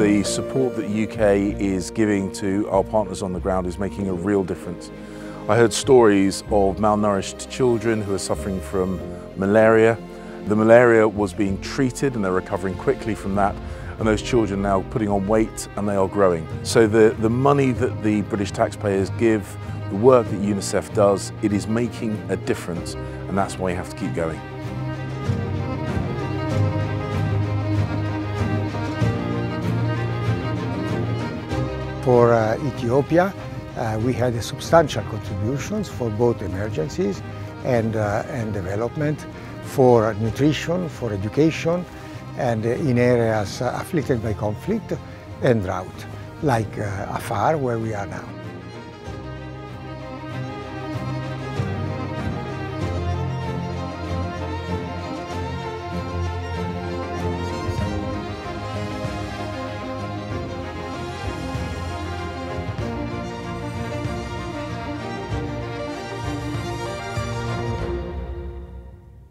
The support that UK is giving to our partners on the ground is making a real difference. I heard stories of malnourished children who are suffering from malaria. The malaria was being treated and they're recovering quickly from that and those children are now putting on weight and they are growing. So the, the money that the British taxpayers give, the work that UNICEF does, it is making a difference and that's why you have to keep going. For uh, Ethiopia, uh, we had substantial contributions for both emergencies and, uh, and development, for nutrition, for education, and in areas afflicted by conflict and drought, like Afar, where we are now.